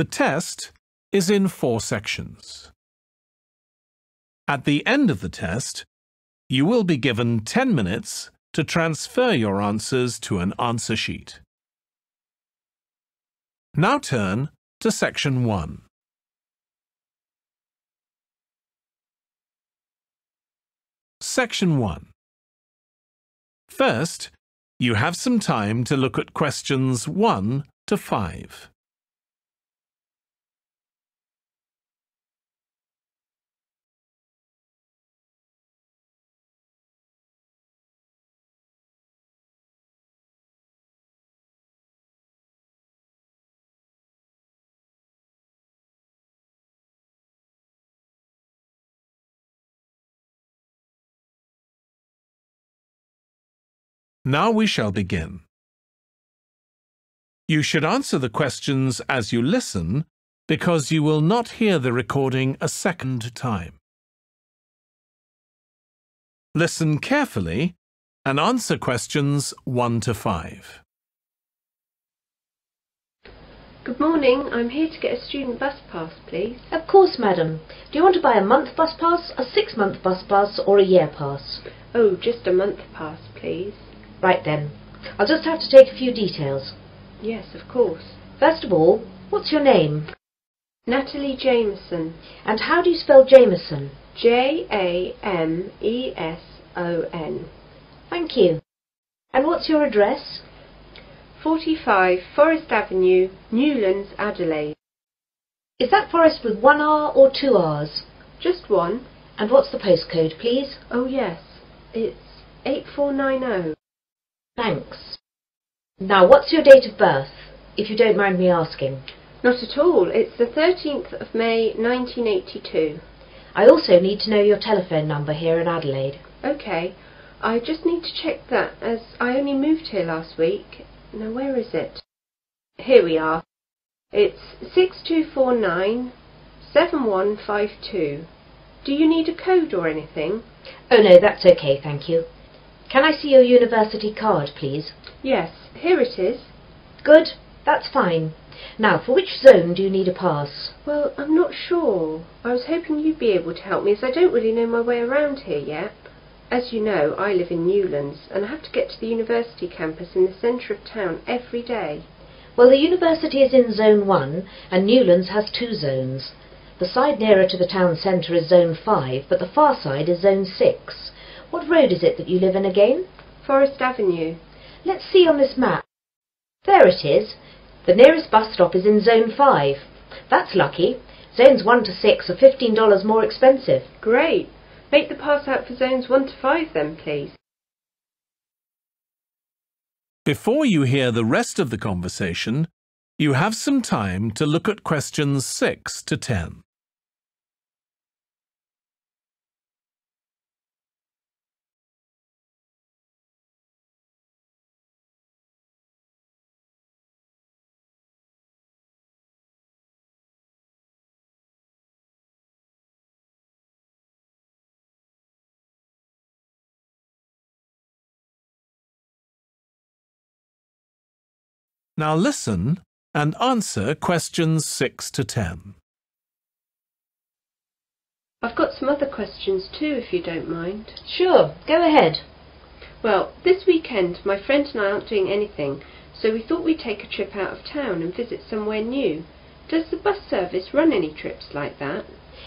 The test is in four sections. At the end of the test, you will be given 10 minutes to transfer your answers to an answer sheet. Now turn to section 1. Section 1. First, you have some time to look at questions 1 to 5. Now we shall begin. You should answer the questions as you listen because you will not hear the recording a second time. Listen carefully and answer questions 1 to 5. Good morning. I'm here to get a student bus pass, please. Of course, madam. Do you want to buy a month bus pass, a six month bus pass, or a year pass? Oh, just a month pass, please. Right then. I'll just have to take a few details. Yes, of course. First of all, what's your name? Natalie Jameson. And how do you spell Jameson? J A M E S O N. Thank you. And what's your address? 45 Forest Avenue, Newlands, Adelaide. Is that Forest with one R or two R's? Just one. And what's the postcode, please? Oh, yes. It's 8490. Thanks. Now, what's your date of birth, if you don't mind me asking? Not at all. It's the 13th of May 1982. I also need to know your telephone number here in Adelaide. OK. I just need to check that as I only moved here last week. Now, where is it? Here we are. It's 6249 7152. Do you need a code or anything? Oh no, that's okay, thank you. Can I see your university card, please? Yes, here it is. Good, that's fine. Now, for which zone do you need a pass? Well, I'm not sure. I was hoping you'd be able to help me as I don't really know my way around here yet. As you know, I live in Newlands and I have to get to the university campus in the centre of town every day. Well, the university is in Zone 1 and Newlands has two zones. The side nearer to the town centre is Zone 5, but the far side is Zone 6. What road is it that you live in again? Forest Avenue. Let's see on this map. There it is. The nearest bus stop is in Zone 5. That's lucky. Zones 1 to 6 are $15 more expensive. Great. Make the pass out for zones 1 to 5 then, please. Before you hear the rest of the conversation, you have some time to look at questions 6 to 10. Now listen and answer questions 6 to 10. I've got some other questions too, if you don't mind. Sure, go ahead. Well, this weekend my friend and I aren't doing anything, so we thought we'd take a trip out of town and visit somewhere new. Does the bus service run any trips like that?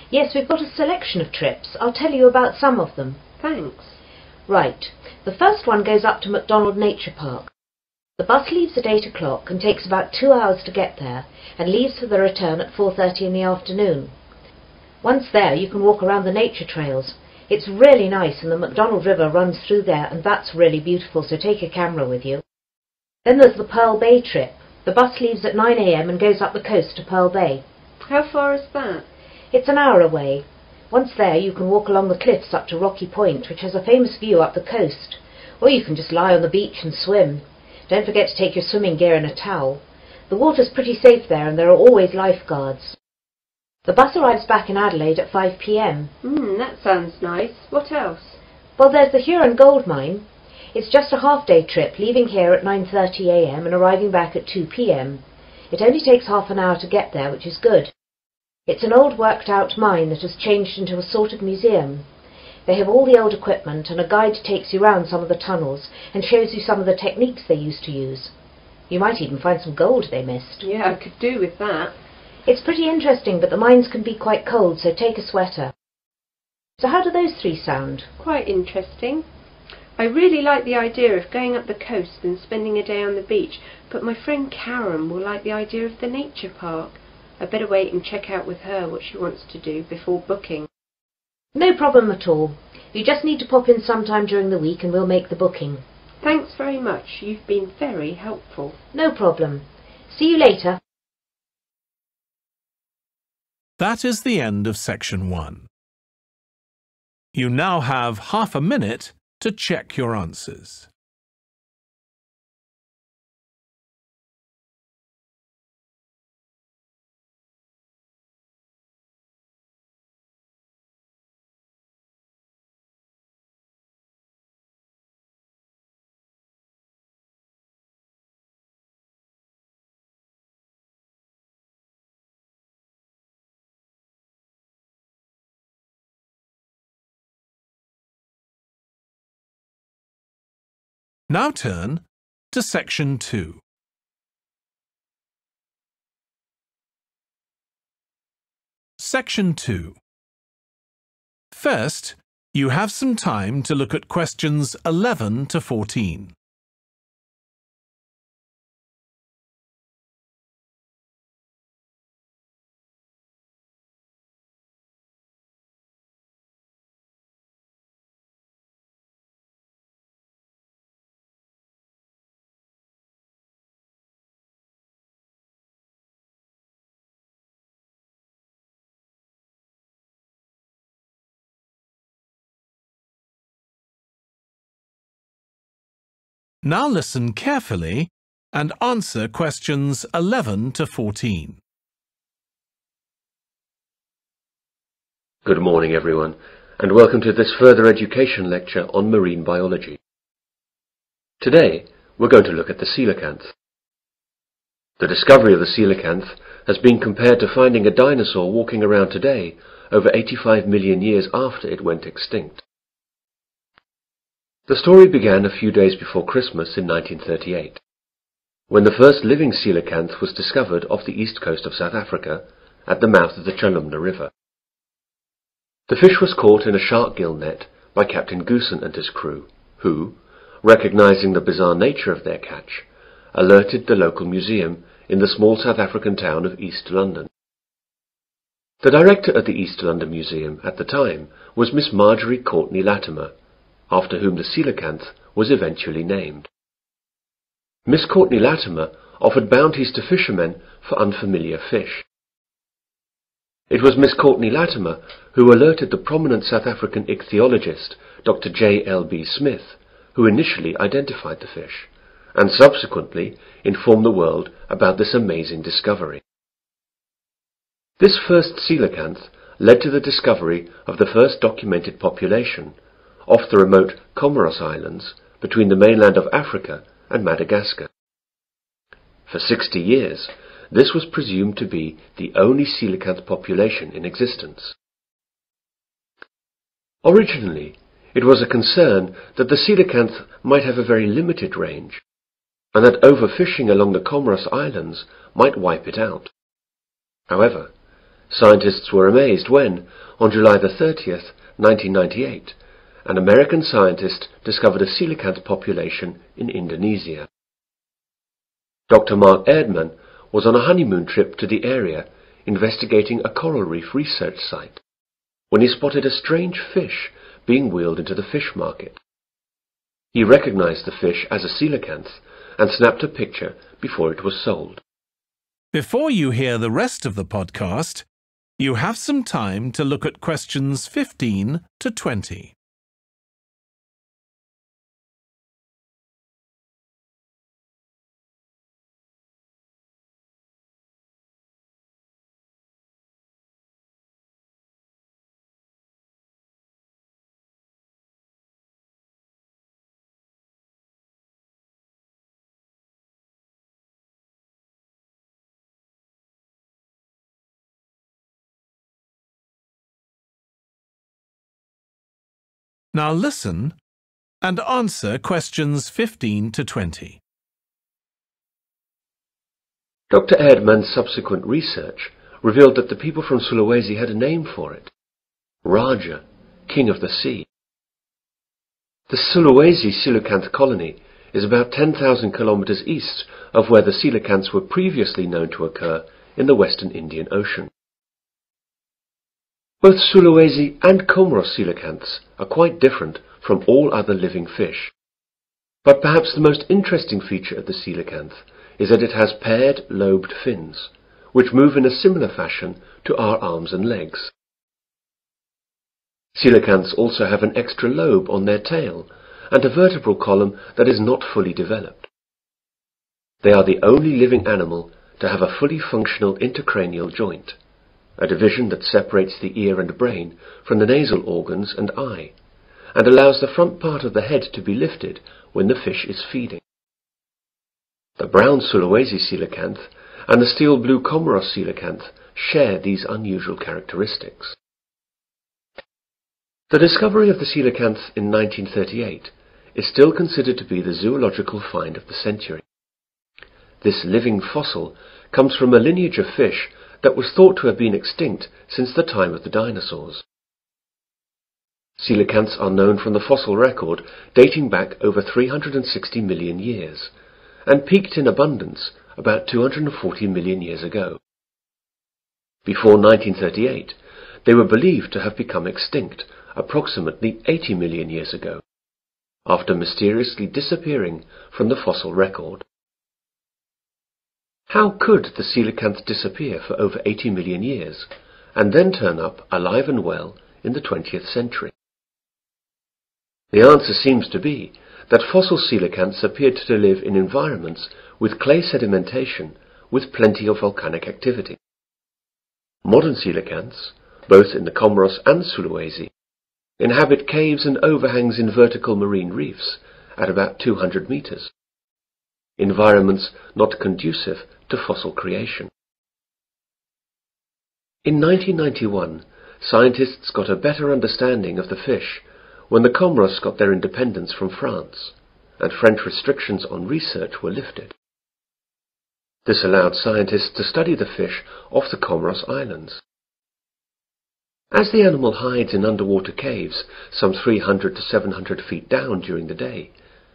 Yes, we've got a selection of trips. I'll tell you about some of them. Thanks. Right. The first one goes up to Macdonald Nature Park. The bus leaves at 8 o'clock and takes about two hours to get there and leaves for the return at 4.30 in the afternoon. Once there you can walk around the nature trails. It's really nice and the Macdonald River runs through there and that's really beautiful so take a camera with you. Then there's the Pearl Bay trip. The bus leaves at 9am and goes up the coast to Pearl Bay. How far is that? It's an hour away. Once there you can walk along the cliffs up to Rocky Point which has a famous view up the coast. Or you can just lie on the beach and swim. Don't forget to take your swimming gear and a towel. The water's pretty safe there and there are always lifeguards. The bus arrives back in Adelaide at 5pm. Hmm, that sounds nice. What else? Well, there's the Huron Gold Mine. It's just a half-day trip, leaving here at 9.30am and arriving back at 2pm. It only takes half an hour to get there, which is good. It's an old worked out mine that has changed into a sort of museum. They have all the old equipment and a guide takes you round some of the tunnels and shows you some of the techniques they used to use. You might even find some gold they missed. Yeah, I could do with that. It's pretty interesting, but the mines can be quite cold, so take a sweater. So how do those three sound? Quite interesting. I really like the idea of going up the coast and spending a day on the beach, but my friend Karen will like the idea of the nature park. I better wait and check out with her what she wants to do before booking. No problem at all. You just need to pop in sometime during the week and we'll make the booking. Thanks very much. You've been very helpful. No problem. See you later. That is the end of section one. You now have half a minute to check your answers. Now turn to section 2. Section 2. First, you have some time to look at questions 11 to 14. Now listen carefully and answer questions 11 to 14. Good morning, everyone, and welcome to this further education lecture on marine biology. Today, we're going to look at the coelacanth. The discovery of the coelacanth has been compared to finding a dinosaur walking around today over 85 million years after it went extinct. The story began a few days before Christmas in 1938, when the first living coelacanth was discovered off the east coast of South Africa at the mouth of the Chalumna River. The fish was caught in a shark gill net by Captain Goosen and his crew, who, recognizing the bizarre nature of their catch, alerted the local museum in the small South African town of East London. The director at the East London Museum at the time was Miss Marjorie Courtney Latimer, after whom the coelacanth was eventually named. Miss Courtney Latimer offered bounties to fishermen for unfamiliar fish. It was Miss Courtney Latimer who alerted the prominent South African ichthyologist Dr. J. L. B. Smith, who initially identified the fish, and subsequently informed the world about this amazing discovery. This first coelacanth led to the discovery of the first documented population off the remote Comoros Islands between the mainland of Africa and Madagascar. For 60 years, this was presumed to be the only coelacanth population in existence. Originally, it was a concern that the coelacanth might have a very limited range, and that overfishing along the Comoros Islands might wipe it out. However, scientists were amazed when, on July 30th, 1998, an American scientist discovered a coelacanth population in Indonesia. Dr. Mark Erdmann was on a honeymoon trip to the area investigating a coral reef research site when he spotted a strange fish being wheeled into the fish market. He recognized the fish as a coelacanth and snapped a picture before it was sold. Before you hear the rest of the podcast, you have some time to look at questions 15 to 20. Now listen and answer questions 15 to 20. Dr. Erdmann's subsequent research revealed that the people from Sulawesi had a name for it. Raja, King of the Sea. The Sulawesi coelacanth colony is about 10,000 kilometers east of where the coelacanths were previously known to occur in the western Indian Ocean. Both Sulawesi and Comoros coelacanths are quite different from all other living fish. But perhaps the most interesting feature of the coelacanth is that it has paired lobed fins, which move in a similar fashion to our arms and legs. Coelacanths also have an extra lobe on their tail and a vertebral column that is not fully developed. They are the only living animal to have a fully functional intercranial joint, a division that separates the ear and brain from the nasal organs and eye, and allows the front part of the head to be lifted when the fish is feeding. The brown Sulawesi coelacanth and the steel blue Comoros coelacanth share these unusual characteristics. The discovery of the coelacanth in 1938 is still considered to be the zoological find of the century. This living fossil comes from a lineage of fish that was thought to have been extinct since the time of the dinosaurs. Coelacanths are known from the fossil record dating back over 360 million years and peaked in abundance about 240 million years ago. Before 1938, they were believed to have become extinct approximately 80 million years ago, after mysteriously disappearing from the fossil record. How could the coelacanth disappear for over 80 million years and then turn up alive and well in the 20th century? The answer seems to be that fossil coelacanths appeared to live in environments with clay sedimentation with plenty of volcanic activity. Modern coelacanths, both in the Comoros and Sulawesi, inhabit caves and overhangs in vertical marine reefs at about 200 meters, environments not conducive to fossil creation. In 1991, scientists got a better understanding of the fish when the Comoros got their independence from France and French restrictions on research were lifted. This allowed scientists to study the fish off the Comoros Islands. As the animal hides in underwater caves some 300 to 700 feet down during the day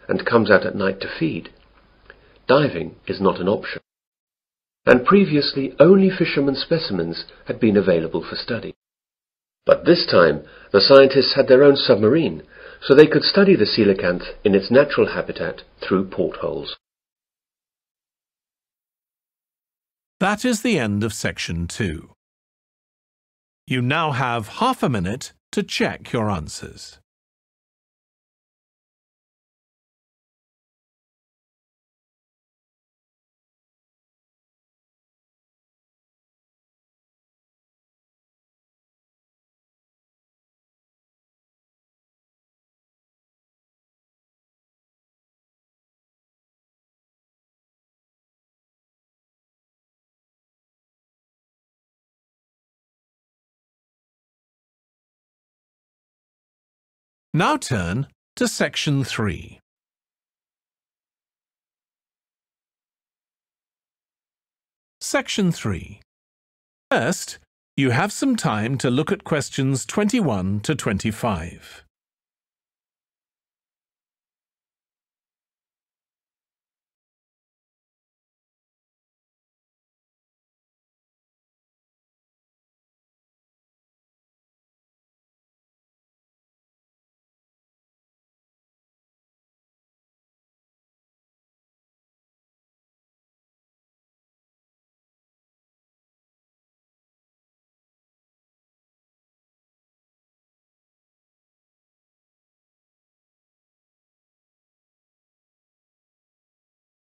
and comes out at night to feed, diving is not an option. And previously only fishermen specimens had been available for study. But this time the scientists had their own submarine, so they could study the coelacanth in its natural habitat through portholes. That is the end of section two. You now have half a minute to check your answers. Now turn to section 3. Section 3. First, you have some time to look at questions 21 to 25.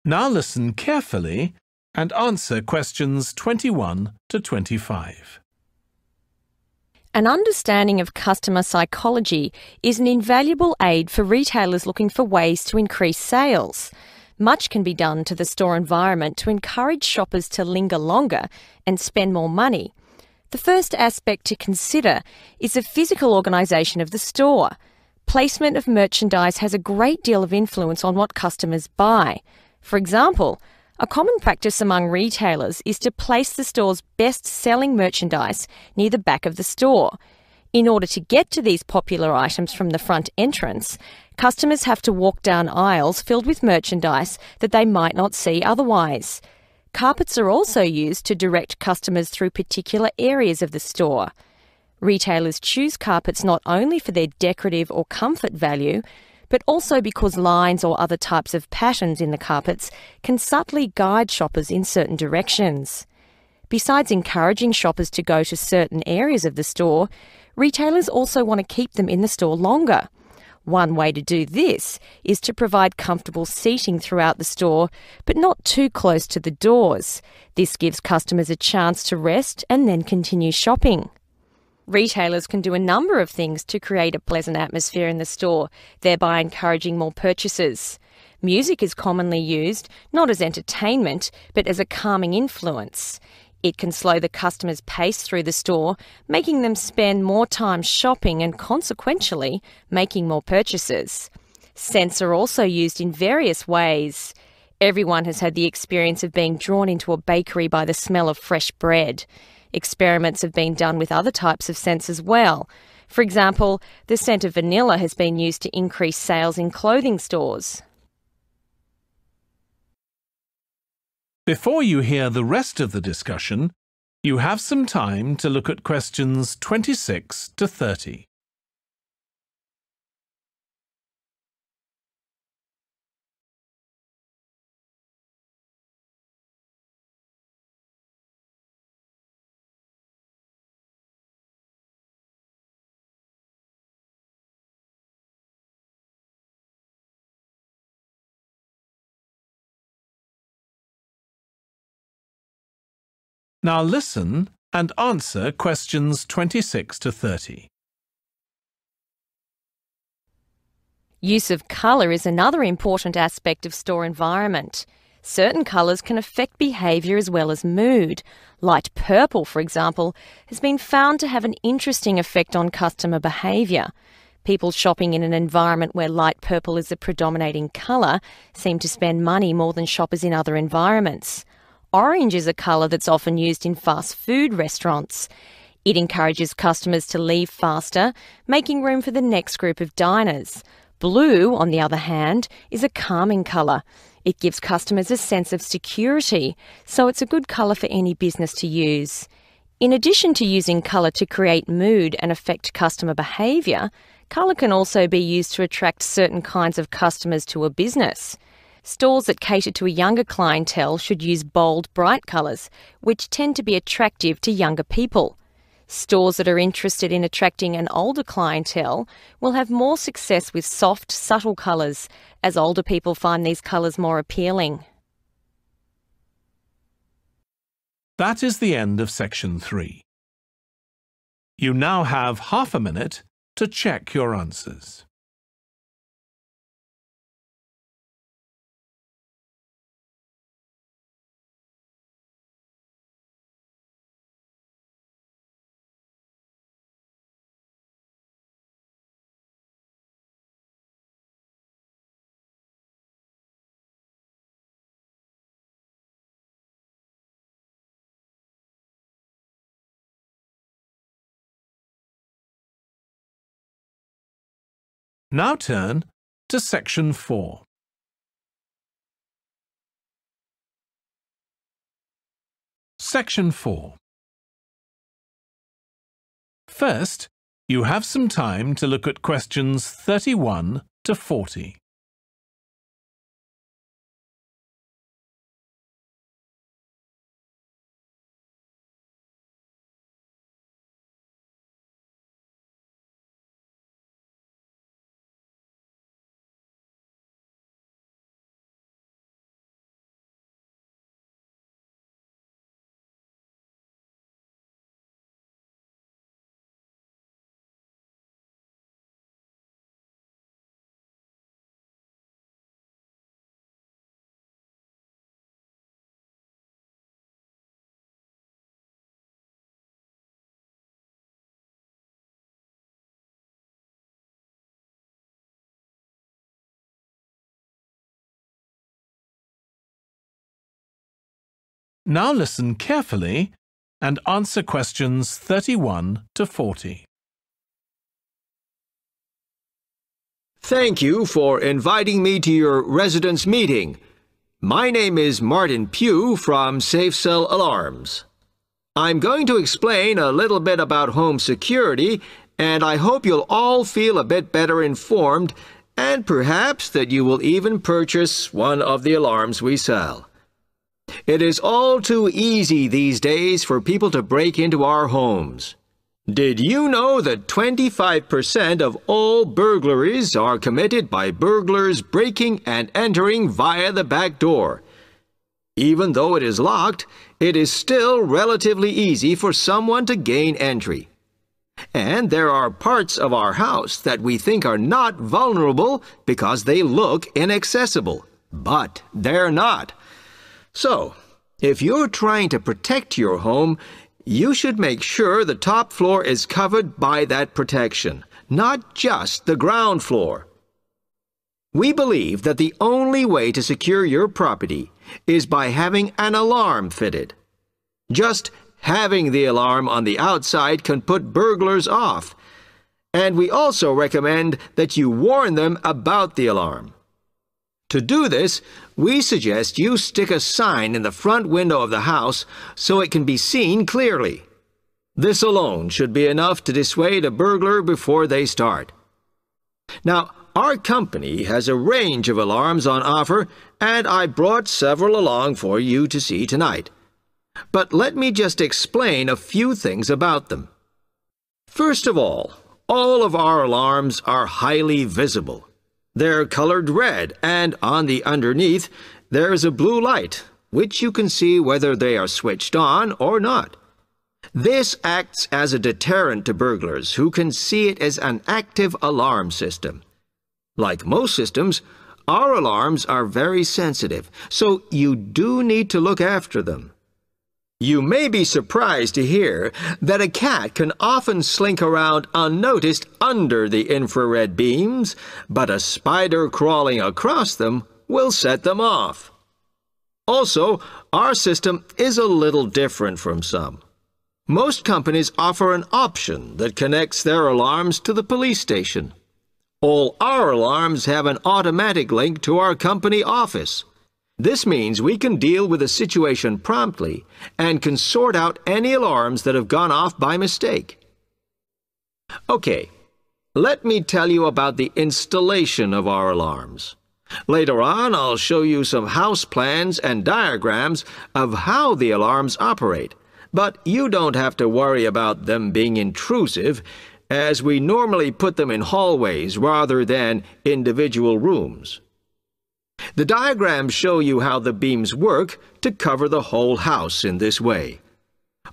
Now listen carefully and answer questions 21 to 25. An understanding of customer psychology is an invaluable aid for retailers looking for ways to increase sales. Much can be done to the store environment to encourage shoppers to linger longer and spend more money. The first aspect to consider is the physical organisation of the store. placement of merchandise has a great deal of influence on what customers buy. For example, a common practice among retailers is to place the store's best selling merchandise near the back of the store. In order to get to these popular items from the front entrance, customers have to walk down aisles filled with merchandise that they might not see otherwise. Carpets are also used to direct customers through particular areas of the store. Retailers choose carpets not only for their decorative or comfort value, but also because lines or other types of patterns in the carpets can subtly guide shoppers in certain directions. Besides encouraging shoppers to go to certain areas of the store, retailers also want to keep them in the store longer. One way to do this is to provide comfortable seating throughout the store, but not too close to the doors. This gives customers a chance to rest and then continue shopping. Retailers can do a number of things to create a pleasant atmosphere in the store, thereby encouraging more purchases. Music is commonly used not as entertainment, but as a calming influence. It can slow the customer's pace through the store, making them spend more time shopping and consequentially making more purchases. Scents are also used in various ways. Everyone has had the experience of being drawn into a bakery by the smell of fresh bread. Experiments have been done with other types of scents as well. For example, the scent of vanilla has been used to increase sales in clothing stores. Before you hear the rest of the discussion, you have some time to look at questions 26 to 30. Now listen and answer questions 26 to 30. Use of colour is another important aspect of store environment. Certain colours can affect behaviour as well as mood. Light purple, for example, has been found to have an interesting effect on customer behaviour. People shopping in an environment where light purple is the predominating colour seem to spend money more than shoppers in other environments. Orange is a colour that's often used in fast food restaurants. It encourages customers to leave faster, making room for the next group of diners. Blue, on the other hand, is a calming colour. It gives customers a sense of security, so it's a good colour for any business to use. In addition to using colour to create mood and affect customer behaviour, colour can also be used to attract certain kinds of customers to a business. Stores that cater to a younger clientele should use bold, bright colours, which tend to be attractive to younger people. Stores that are interested in attracting an older clientele will have more success with soft, subtle colours, as older people find these colours more appealing. That is the end of section 3. You now have half a minute to check your answers. Now turn to section 4. Section 4. First, you have some time to look at questions 31 to 40. Now listen carefully and answer questions 31 to 40. Thank you for inviting me to your residence meeting. My name is Martin Pugh from SafeCell Alarms. I'm going to explain a little bit about home security, and I hope you'll all feel a bit better informed, and perhaps that you will even purchase one of the alarms we sell. It is all too easy these days for people to break into our homes. Did you know that 25% of all burglaries are committed by burglars breaking and entering via the back door? Even though it is locked, it is still relatively easy for someone to gain entry. And there are parts of our house that we think are not vulnerable because they look inaccessible. But they're not. So, if you're trying to protect your home, you should make sure the top floor is covered by that protection, not just the ground floor. We believe that the only way to secure your property is by having an alarm fitted. Just having the alarm on the outside can put burglars off, and we also recommend that you warn them about the alarm. To do this, we suggest you stick a sign in the front window of the house so it can be seen clearly. This alone should be enough to dissuade a burglar before they start. Now, our company has a range of alarms on offer, and I brought several along for you to see tonight. But let me just explain a few things about them. First of all, all of our alarms are highly visible. They're colored red, and on the underneath, there's a blue light, which you can see whether they are switched on or not. This acts as a deterrent to burglars who can see it as an active alarm system. Like most systems, our alarms are very sensitive, so you do need to look after them. You may be surprised to hear that a cat can often slink around unnoticed under the infrared beams, but a spider crawling across them will set them off. Also, our system is a little different from some. Most companies offer an option that connects their alarms to the police station. All our alarms have an automatic link to our company office. This means we can deal with a situation promptly and can sort out any alarms that have gone off by mistake. Okay, let me tell you about the installation of our alarms. Later on, I'll show you some house plans and diagrams of how the alarms operate, but you don't have to worry about them being intrusive, as we normally put them in hallways rather than individual rooms. The diagrams show you how the beams work to cover the whole house in this way.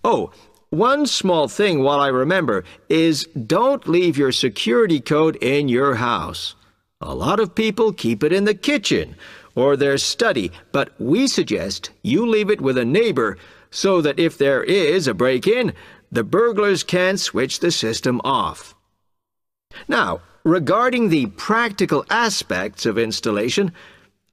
Oh, one small thing while I remember is don't leave your security code in your house. A lot of people keep it in the kitchen or their study, but we suggest you leave it with a neighbor so that if there is a break-in, the burglars can switch the system off. Now, regarding the practical aspects of installation,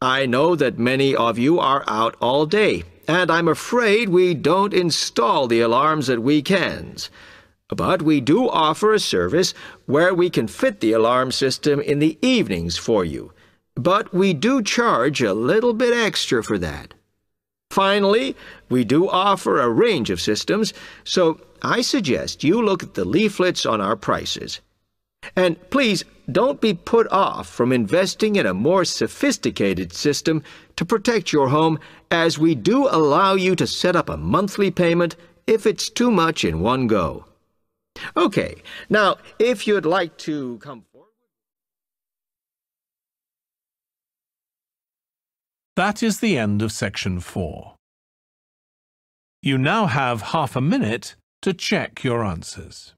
I know that many of you are out all day, and I'm afraid we don't install the alarms at weekends. But we do offer a service where we can fit the alarm system in the evenings for you. But we do charge a little bit extra for that. Finally, we do offer a range of systems, so I suggest you look at the leaflets on our prices. And please don't be put off from investing in a more sophisticated system to protect your home, as we do allow you to set up a monthly payment if it's too much in one go. Okay, now if you'd like to come forward. That is the end of section 4. You now have half a minute to check your answers.